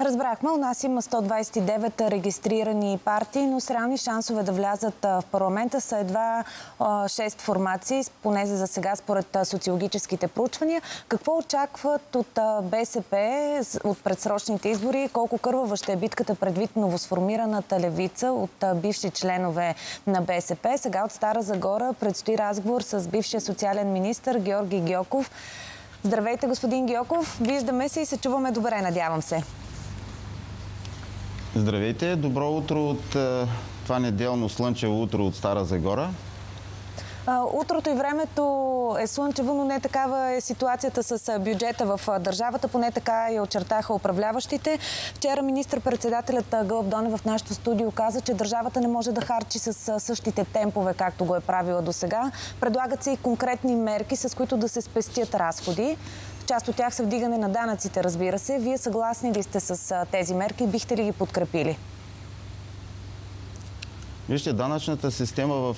Разбрахме, у нас има 129 регистрирани партии, но с реални шансове да влязат в парламента са едва 6 формации, поне за сега според социологическите проучвания. Какво очакват от БСП от предсрочните избори? Колко кървава ще е битката предвид новосформираната левица от бивши членове на БСП? Сега от Стара Загора предстои разговор с бившия социален министр Георги Гьоков. Здравейте, господин Гьоков. Виждаме се и се чуваме добре, надявам се. Здравейте, добро утро от това неделно слънчево утро от Стара Загора. Утрото и времето е слънчево, но не такава е ситуацията с бюджета в държавата. Поне така я очертаха управляващите. Вчера министр-председателят Гълъб Донев в нашото студио каза, че държавата не може да харчи с същите темпове, както го е правила до сега. Предлагат се и конкретни мерки, с които да се спестят разходи. Част от тях са вдигане на данъците, разбира се. Вие съгласни ли сте с тези мерки? Бихте ли ги подкрепили? Вижте, данъчната система в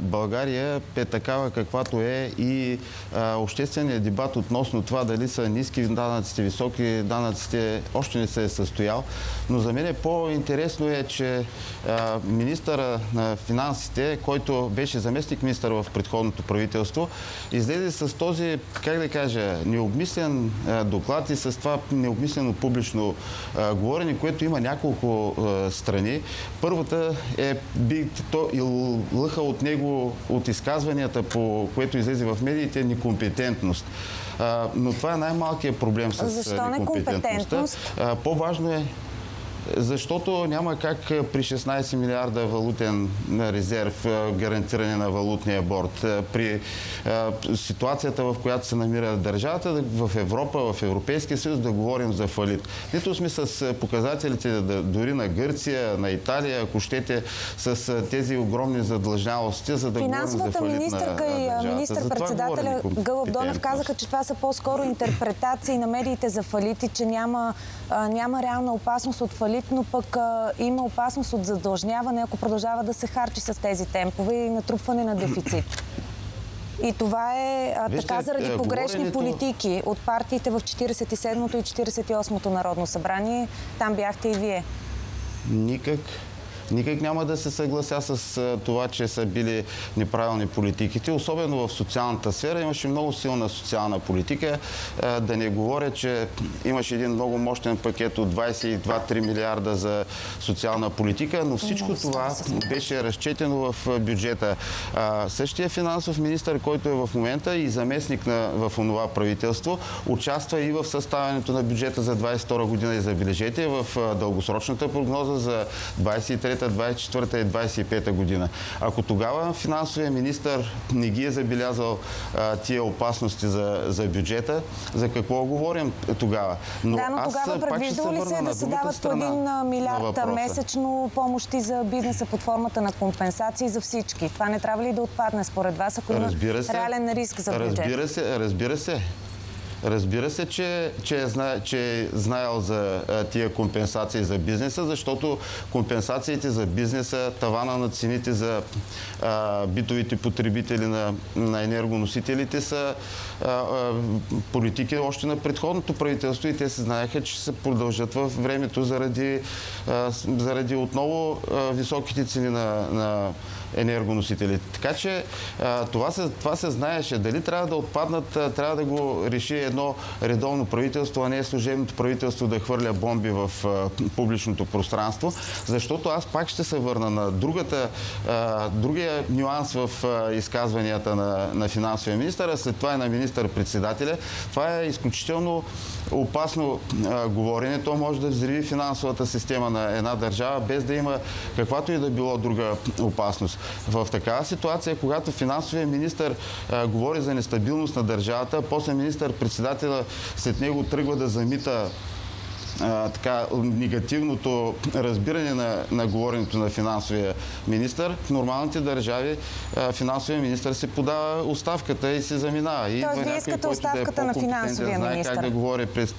България е такава каквато е и общественият дебат относно това дали са ниски данъците, високи данъците още не се е състоял. Но за мен е по-интересно е, че министъра на финансите, който беше заместник министър в предходното правителство, излезе с този, как да кажа, необмислен доклад и с това необмислено публично говорене, което има няколко страни. Първата е би то и лъха от него, от изказванията, по което излезе в медиите, некомпетентност. А, но това е най-малкият проблем с Защо некомпетентността. По-важно е защото няма как при 16 милиарда валутен резерв, гарантиране на валутния борт, при ситуацията, в която се намира държавата в Европа, в Европейския съюз, да говорим за фалит. Нито сме с показателите дори на Гърция, на Италия, ако щете, с тези огромни задлъжнялости, за да говорим за фалит министърка и министър-председателя Гълъб Донев казаха, че това са по-скоро интерпретации на медиите за фалити, че няма, няма реална опасност от фалит фалит, но пък а, има опасност от задължняване, ако продължава да се харчи с тези темпове и натрупване на дефицит. И това е а, Вижте, така заради погрешни говоренето... политики от партиите в 47-то и 48-то Народно събрание. Там бяхте и вие. Никак Никак няма да се съглася с това, че са били неправилни политиките, особено в социалната сфера. Имаше много силна социална политика. Да не говоря, че имаше един много мощен пакет от 22-3 милиарда за социална политика, но всичко това беше разчетено в бюджета. Същия финансов министр, който е в момента и заместник на, в онова правителство, участва и в съставянето на бюджета за 22 година и забележете в дългосрочната прогноза за 23 23-та, 24-та и 25-та година. Ако тогава финансовия министр не ги е забелязал а, тия опасности за, за бюджета, за какво говорим тогава? Но да, но тогава предвиждало ли се да се дават по един милиард месечно помощи за бизнеса под формата на компенсации за всички? Това не трябва ли да отпадне според вас, ако има реален риск за бюджет? Разбира се, разбира се. Разбира се, че, че, е, зна, че е знаел за а, тия компенсации за бизнеса, защото компенсациите за бизнеса, тавана на цените за а, битовите потребители на, на енергоносителите са а, а, политики още на предходното правителство и те се знаеха, че се продължат в времето заради, а, заради отново а, високите цени на, на енергоносителите. Така че това, се, това се знаеше. Дали трябва да отпаднат, трябва да го реши едно редовно правителство, а не служебното правителство да хвърля бомби в публичното пространство. Защото аз пак ще се върна на другата, другия нюанс в изказванията на, на финансовия министър, а след това и на министър-председателя. Това е изключително опасно говорене. То може да взриви финансовата система на една държава, без да има каквато и да било друга опасност. В такава ситуация, когато финансовия министр а, говори за нестабилност на държавата, после министър-председателя след него тръгва да замита а, така, негативното разбиране на, на говоренето на финансовия министр, в нормалните държави а, финансовия министр се подава оставката и се заминава. Тоест, вие искате оставката да е на финансовия министр? Знае как да говори през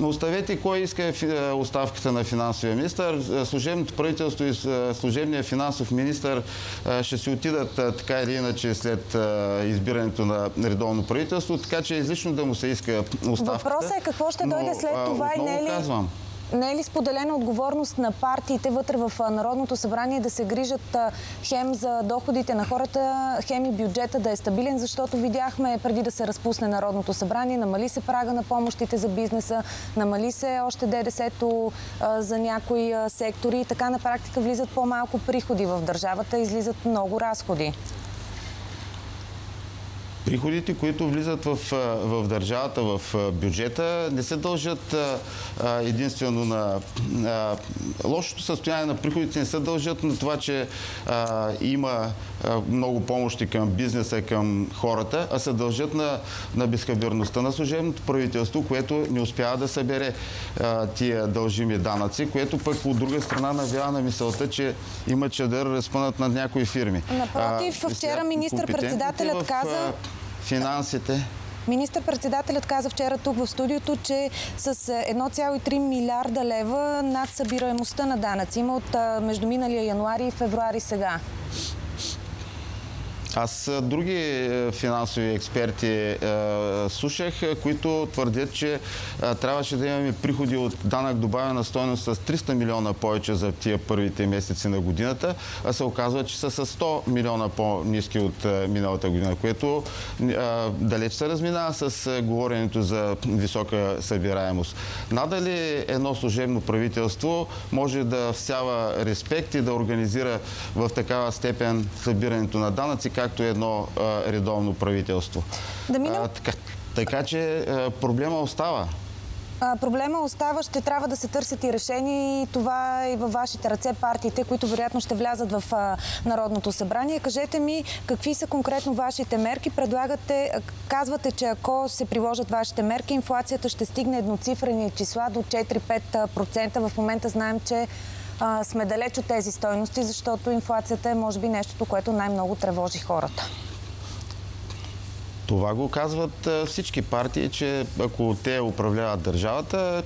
оставете кой иска оставката на финансовия министр. Служебното правителство и служебния финансов министр ще си отидат така или иначе след избирането на редовно правителство, така че е излишно да му се иска оставката. Въпросът е какво ще дойде след това и не е ли... Казвам, не е ли споделена отговорност на партиите вътре в Народното събрание да се грижат хем за доходите на хората, хем и бюджета да е стабилен, защото видяхме преди да се разпусне Народното събрание, намали се прага на помощите за бизнеса, намали се още ДДС-то за някои сектори и така на практика влизат по-малко приходи в държавата, излизат много разходи. Приходите, които влизат в, в държавата, в бюджета, не се дължат единствено на... лошото състояние на приходите не се дължат на това, че а, има много помощи към бизнеса, към хората, а се дължат на, на безхаберността на служебното правителство, което не успява да събере а, тия дължими данъци, което пък от друга страна навява на мисълта, че има чадър разпънат над някои фирми. Напротив, вчера министр-председателят каза финансите. Министър-председателят каза вчера тук в студиото, че с 1,3 милиарда лева над събираемостта на данъци има от между миналия януари и февруари сега. Аз други е, финансови експерти е, слушах, които твърдят, че е, трябваше да имаме приходи от данък добавена стойност с 300 милиона повече за тия първите месеци на годината, а се оказва, че са с 100 милиона по-низки от миналата година, което далеч се разминава с говоренето за висока събираемост. Надали едно служебно правителство може да всява респект и да организира в такава степен събирането на данъци, както едно а, редовно правителство. Да минем... а, така, така че а, проблема остава. Проблема остава, ще трябва да се търсят и решения и това е във вашите ръце партиите, които вероятно ще влязат в Народното събрание. Кажете ми какви са конкретно вашите мерки. Предлагате, казвате, че ако се приложат вашите мерки, инфлацията ще стигне едноцифрени числа до 4-5%. В момента знаем, че а, сме далеч от тези стойности, защото инфлацията е може би нещото, което най-много тревожи хората. Това го казват всички партии, че ако те управляват държавата,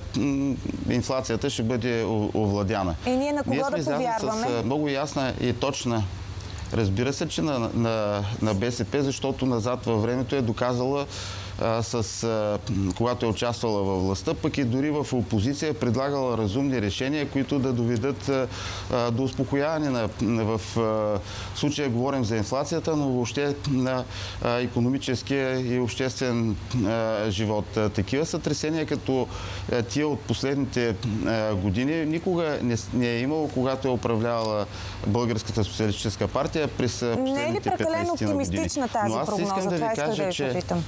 инфлацията ще бъде овладяна. И ние на кого ние да повярваме? с много ясна и точна Разбира се, че на, на, на БСП, защото назад във времето е доказала с, когато е участвала във властта, пък и дори в опозиция е предлагала разумни решения, които да доведат до успокояване на, в случая говорим за инфлацията, но въобще на економическия и обществен живот. Такива сътресения, като тия от последните години, никога не, не е имало, когато е управлявала Българската социалистическа партия през последните 15 години. Не е ли прекалено оптимистична тази прогноза? Това искам да ви попитам.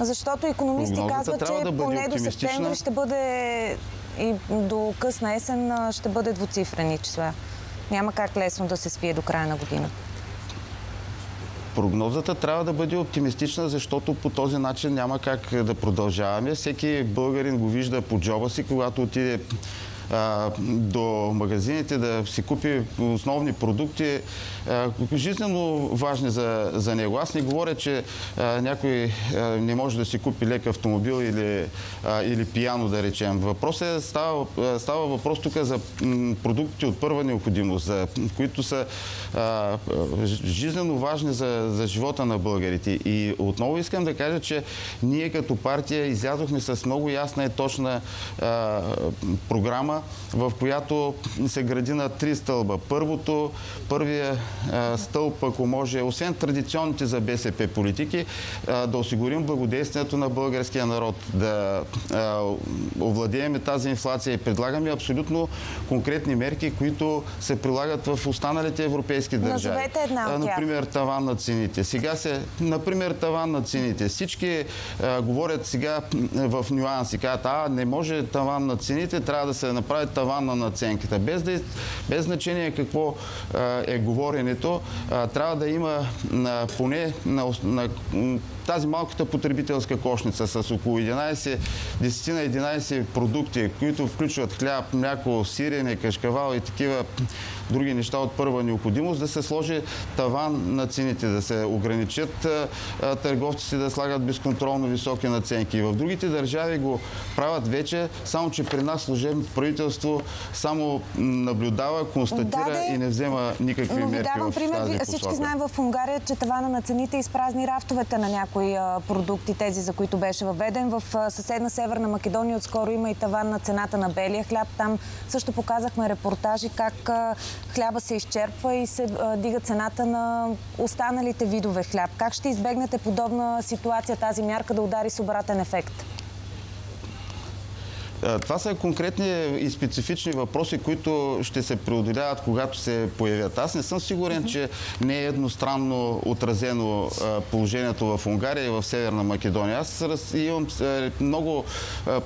Защото економисти казват, че да поне до септември ще бъде и до късна есен ще бъде двуцифрени числа. Няма как лесно да се свие до края на година. Прогнозата трябва да бъде оптимистична, защото по този начин няма как да продължаваме. Всеки българин го вижда по джоба си, когато отиде а, до магазините да си купи основни продукти, а, жизненно важни за, за него. Аз не говоря, че а, някой не може да си купи лек автомобил или, или пияно, да речем. Въпросът е, става, става въпрос тук за продукти от първа необходимост, за, които са жизненно важни за, за живота на българите. И отново искам да кажа, че ние като партия излязохме с много ясна и точна програма програма, в която се гради на три стълба. Първото, първия стълб, ако може, освен традиционните за БСП политики, да осигурим благодействието на българския народ, да овладееме тази инфлация и предлагаме абсолютно конкретни мерки, които се прилагат в останалите европейски държави. Назовете една от тях. Например, таван на цените. Сега се, например, таван на цените. Всички а, говорят сега в нюанси. Казват, а, не може таван на цените, трябва да се направи таван на наценката. Без, да, без значение какво е говоренето, трябва да има поне на, на тази малката потребителска кошница с около 11, 10 на 11 продукти, които включват хляб, мляко, сирене, кашкавал и такива други неща от първа необходимост, да се сложи таван на цените, да се ограничат търговците да слагат безконтролно високи наценки. И в другите държави го правят вече, само че при нас служебното правителство само наблюдава, констатира и не взема никакви мерки в пример. тази посока. Всички знаем в Унгария, че тавана на цените изпразни рафтовете на някои а, продукти, тези за които беше въведен. В съседна Северна Македония отскоро има и таван на цената на белия хляб. Там също показахме репортажи как хляба се изчерпва и се дига цената на останалите видове хляб. Как ще избегнете подобна ситуация, тази мярка да удари с обратен ефект? Това са конкретни и специфични въпроси, които ще се преодоляват, когато се появят. Аз не съм сигурен, че не е едностранно отразено положението в Унгария и в Северна Македония. Аз имам много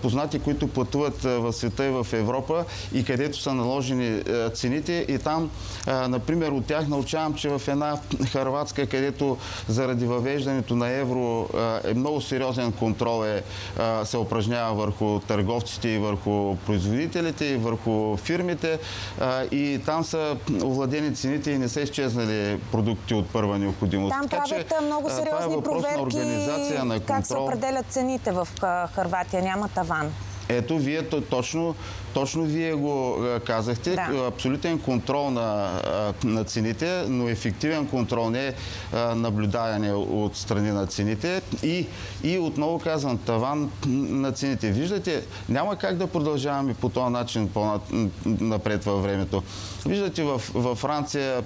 познати, които пътуват в света и в Европа и където са наложени цените. И там, например, от тях научавам, че в една Харватска, където заради въвеждането на евро е много сериозен контрол е, се упражнява върху търговците и върху производителите, и върху фирмите. И там са овладени цените и не са изчезнали продукти от първа необходимост. Там така, правят че, много е сериозни е проверки на на как се определят цените в Харватия. Няма таван. Ето, вие точно точно вие го казахте. Да. Абсолютен контрол на, на цените, но ефективен контрол не е наблюдаване от страни на цените. И, и отново казвам, таван на цените. Виждате, няма как да продължаваме по този начин по-напред във времето. Виждате в, във Франция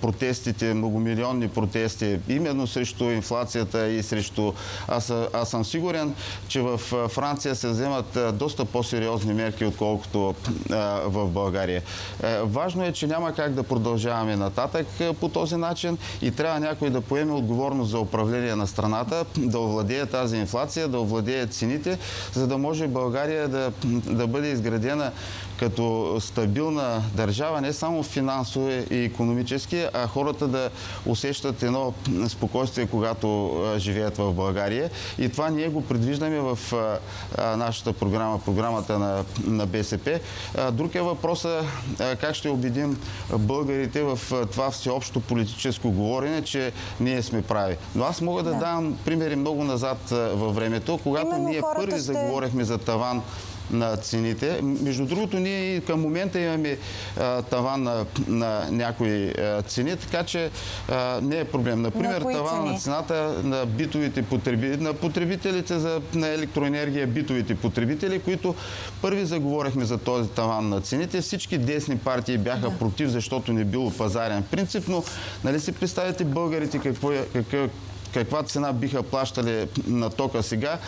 протестите, многомилионни протести, именно срещу инфлацията и срещу... Аз, аз съм сигурен, че в Франция се вземат доста по-сериозни мерки, отколкото в България. Е, важно е, че няма как да продължаваме нататък по този начин и трябва някой да поеме отговорност за управление на страната, да овладее тази инфлация, да овладее цените, за да може България да бъде изградена като стабилна държава, не само финансово и економически, а хората да усещат едно спокойствие, когато живеят в България. И това ние го предвиждаме в нашата програма, програмата на, на БСП. Друг е въпросът как ще убедим българите в това всеобщо политическо говорене, че ние сме прави. Но аз мога да, да. дам примери много назад във времето, когато Именно ние първи ще... заговорихме за таван на цените. Между другото, ние към момента имаме а, таван на, на някои а, цени, така че а, не е проблем. Например, на таван цени? на цената на битовите потребители, на потребителите за, на електроенергия, битовите потребители, които първи заговорихме за този таван на цените. Всички десни партии бяха да. против, защото не било пазарен принцип, но нали си представите българите какво е, какъв каква цена биха плащали на тока сега,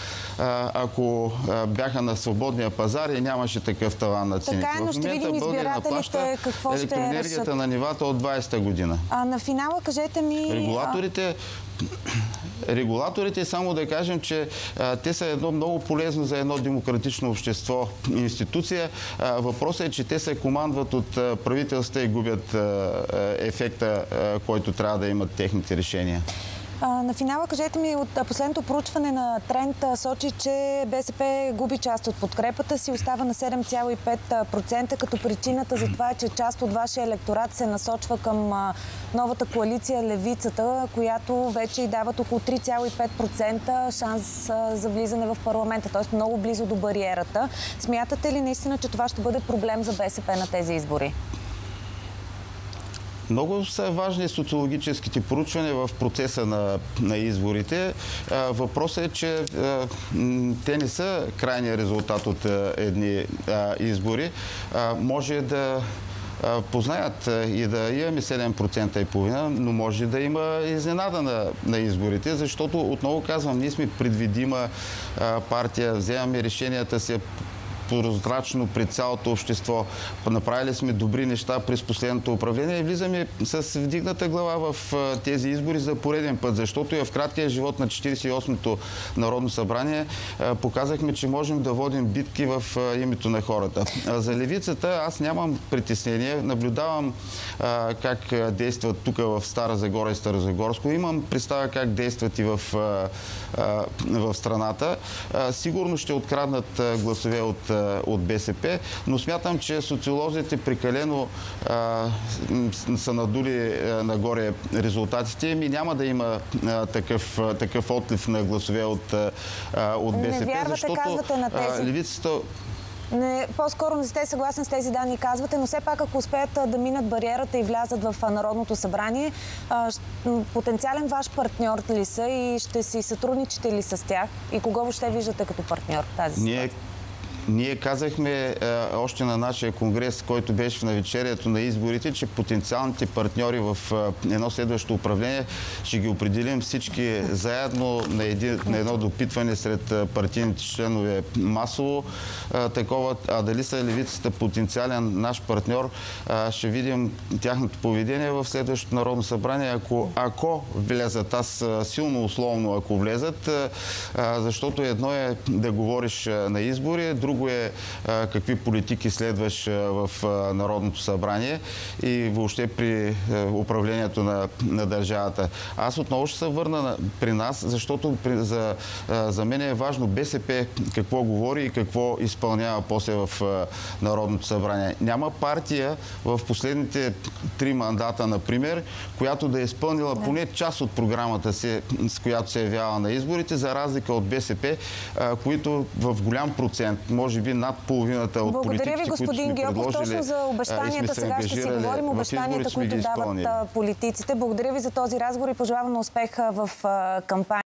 ако бяха на свободния пазар и нямаше такъв таван на цените. Така е, но ще видим избирателите какво ще електроенергията на нивата от 20-та година. А на финала кажете ми... Регулаторите Регулаторите, само да кажем, че а, те са едно много полезно за едно демократично общество институция. А, въпросът е, че те се командват от правителства и губят а, ефекта, който трябва да имат техните решения. На финала кажете ми от последното проучване на Тренд сочи, че БСП губи част от подкрепата си, остава на 7,5%, като причината за това е, че част от вашия електорат се насочва към новата коалиция Левицата, която вече и дават около 3,5% шанс за влизане в парламента, т.е. много близо до бариерата. Смятате ли наистина, че това ще бъде проблем за БСП на тези избори? Много са важни социологическите поручвания в процеса на, на изборите. Въпросът е, че те не са крайния резултат от едни избори. Може да познаят и да имаме 7% и половина, но може да има изненада на, на изборите, защото отново казвам, ние сме предвидима партия, вземаме решенията си прозрачно пред цялото общество. Направили сме добри неща през последното управление и влизаме с вдигната глава в тези избори за пореден път, защото и в краткия живот на 48-то Народно събрание показахме, че можем да водим битки в името на хората. За левицата аз нямам притеснение. Наблюдавам как действат тук в Стара Загора и Старозагорско. Имам представа как действат и в, в страната. Сигурно ще откраднат гласове от, от БСП, но смятам, че социолозите прекалено са надули нагоре резултатите и няма да има такъв, такъв отлив на гласове от, от БСП, не вярвате, защото на тези. левицата не, по-скоро не сте съгласен с тези данни, казвате, но все пак ако успеят да минат бариерата и влязат в Народното събрание, потенциален ваш партньор ли са и ще си сътрудничите ли с тях? И кого въобще виждате като партньор тази ситуация? Ние казахме а, е, още на нашия конгрес, който беше в навечерието на изборите, че потенциалните партньори в а, е, едно следващо управление ще ги определим всички заедно на, един, на едно допитване сред а, партийните членове масово. А, такова, а дали са левицата потенциален наш партньор, а, ще видим тяхното поведение в следващото Народно събрание. Ако, ако влезат, аз силно условно ако влезат, а, защото едно е да говориш на избори, друго друго е какви политики следваш в Народното събрание и въобще при управлението на, на държавата. Аз отново ще се върна на, при нас, защото при, за, за мен е важно БСП какво говори и какво изпълнява после в Народното събрание. Няма партия в последните три мандата, например, която да е изпълнила да. поне част от програмата си, с която се явява на изборите, за разлика от БСП, които в голям процент, може може би над половината от Благодаря ви, господин Геоков, точно за обещанията. Сега ще си говорим обещанията, които дават политиците. Благодаря ви за този разговор и пожелавам успех в кампания.